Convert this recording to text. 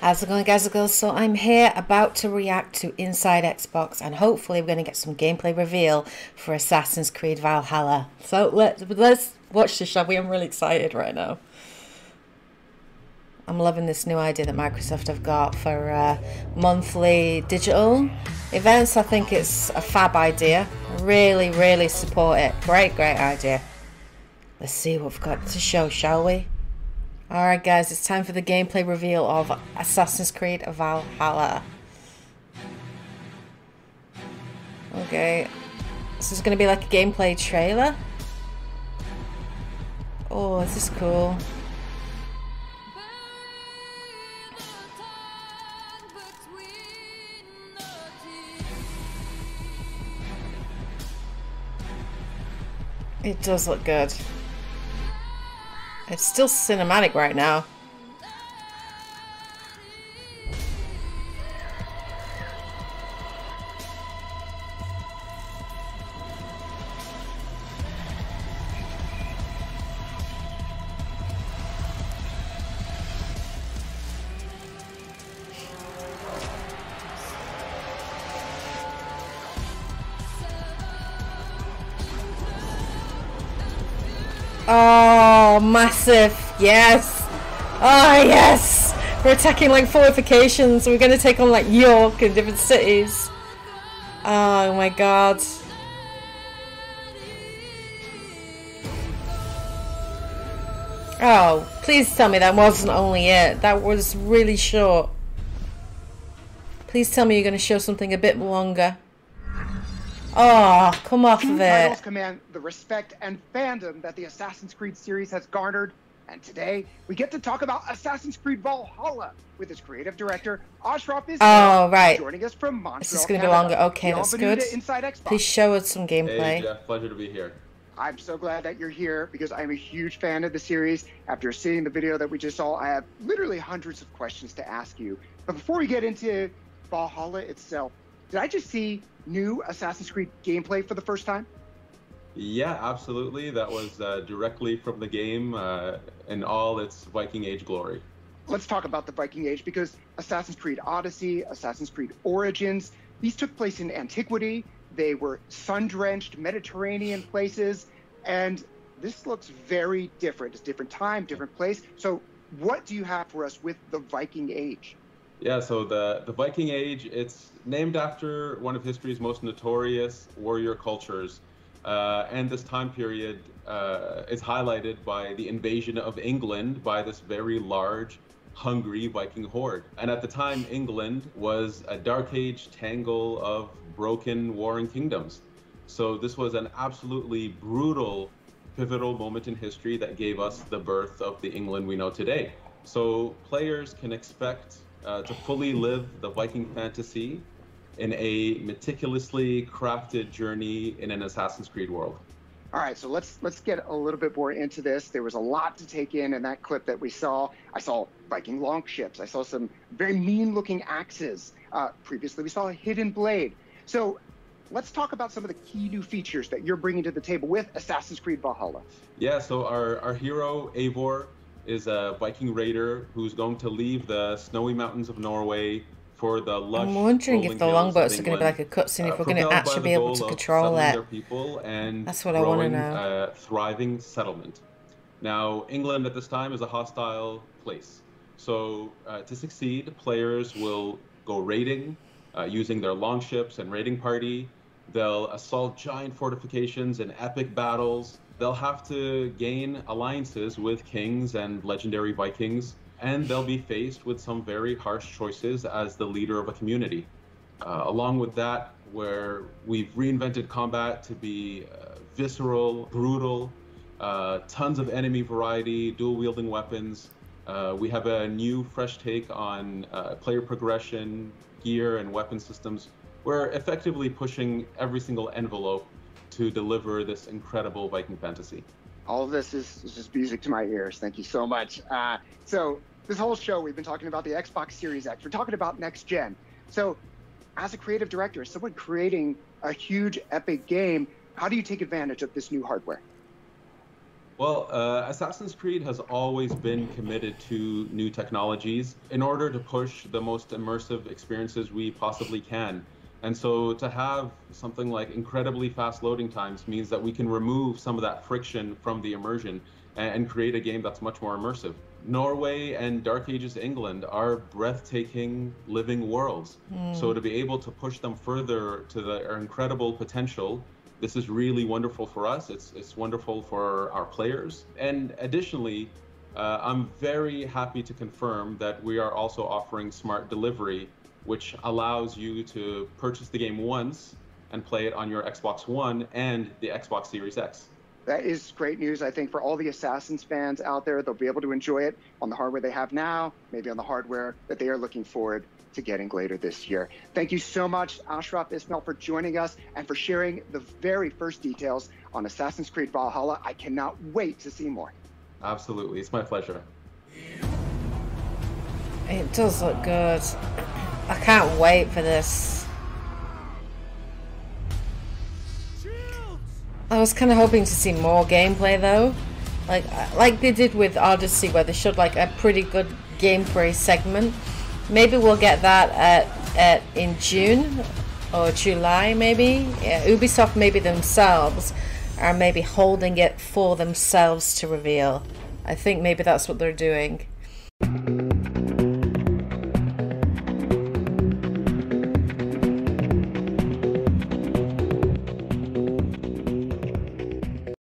How's it going guys and girls? So I'm here about to react to Inside Xbox and hopefully we're going to get some gameplay reveal for Assassin's Creed Valhalla. So let's, let's watch this shall we? I'm really excited right now. I'm loving this new idea that Microsoft have got for uh, monthly digital events. I think it's a fab idea. Really, really support it. Great, great idea. Let's see what we've got to show, shall we? Alright guys, it's time for the gameplay reveal of Assassin's Creed Valhalla. Okay, this is going to be like a gameplay trailer. Oh, this is cool. It does look good. It's still cinematic right now. Oh, massive. Yes. Oh, yes. We're attacking like fortifications. We're going to take on like York and different cities. Oh my god. Oh, please tell me that wasn't only it. That was really short. Please tell me you're going to show something a bit longer. Oh, come off Two of it. titles command the respect and fandom that the Assassin's Creed series has garnered. And today, we get to talk about Assassin's Creed Valhalla with its creative director, Ashraf Ismail. Oh, right. Joining us from Montreal, This is going to be longer. Okay, that's Bienvenue good. to Inside Xbox. Please show us some gameplay. Hey, gameplay. Jeff, pleasure to be here. I'm so glad that you're here because I'm a huge fan of the series. After seeing the video that we just saw, I have literally hundreds of questions to ask you. But before we get into Valhalla itself, did I just see new Assassin's Creed gameplay for the first time? Yeah, absolutely. That was uh, directly from the game uh, in all its Viking Age glory. Let's talk about the Viking Age because Assassin's Creed Odyssey, Assassin's Creed Origins, these took place in antiquity. They were sun drenched Mediterranean places. And this looks very different. It's different time, different place. So, what do you have for us with the Viking Age? Yeah, so the, the Viking Age, it's named after one of history's most notorious warrior cultures. Uh, and this time period uh, is highlighted by the invasion of England by this very large, hungry Viking horde. And at the time, England was a dark age tangle of broken warring kingdoms. So this was an absolutely brutal, pivotal moment in history that gave us the birth of the England we know today. So players can expect uh, to fully live the Viking fantasy in a meticulously crafted journey in an Assassin's Creed world. All right, so let's let's get a little bit more into this. There was a lot to take in in that clip that we saw. I saw Viking longships. I saw some very mean-looking axes. Uh, previously, we saw a hidden blade. So let's talk about some of the key new features that you're bringing to the table with Assassin's Creed Valhalla. Yeah, so our, our hero, Eivor, is a Viking raider who's going to leave the snowy mountains of Norway for the lush. I'm wondering if the longboats are going to be like a cutscene, if uh, we're going to actually be able to control that. people and That's what I wanna know. A thriving settlement. Now, England at this time is a hostile place. So, uh, to succeed, players will go raiding uh, using their longships and raiding party. They'll assault giant fortifications in epic battles. They'll have to gain alliances with kings and legendary Vikings, and they'll be faced with some very harsh choices as the leader of a community. Uh, along with that, where we've reinvented combat to be uh, visceral, brutal, uh, tons of enemy variety, dual wielding weapons. Uh, we have a new, fresh take on uh, player progression, gear, and weapon systems. We're effectively pushing every single envelope to deliver this incredible Viking fantasy. All of this is, is just music to my ears. Thank you so much. Uh, so this whole show, we've been talking about the Xbox Series X. We're talking about next gen. So as a creative director, as someone creating a huge epic game, how do you take advantage of this new hardware? Well, uh, Assassin's Creed has always been committed to new technologies in order to push the most immersive experiences we possibly can. And so to have something like incredibly fast loading times means that we can remove some of that friction from the immersion and, create a game that's much more immersive. Norway and Dark Ages England are breathtaking living worlds. Mm. So to be able to push them further to their incredible potential this is really wonderful for us. It's it's wonderful for our players. And additionally, uh, I'm very happy to confirm that we are also offering smart delivery, which allows you to purchase the game once and play it on your Xbox One and the Xbox Series X. That is great news, I think, for all the Assassins fans out there. They'll be able to enjoy it on the hardware they have now, maybe on the hardware that they are looking forward to getting later this year. Thank you so much, Ashraf Ismail, for joining us and for sharing the very first details on Assassin's Creed Valhalla. I cannot wait to see more. Absolutely. It's my pleasure. It does look good. I can't wait for this. I was kind of hoping to see more gameplay though. Like uh, like they did with Odyssey where they showed like a pretty good gameplay segment Maybe we'll get that at, at in June or July maybe. Yeah, Ubisoft maybe themselves are maybe holding it for themselves to reveal. I think maybe that's what they're doing.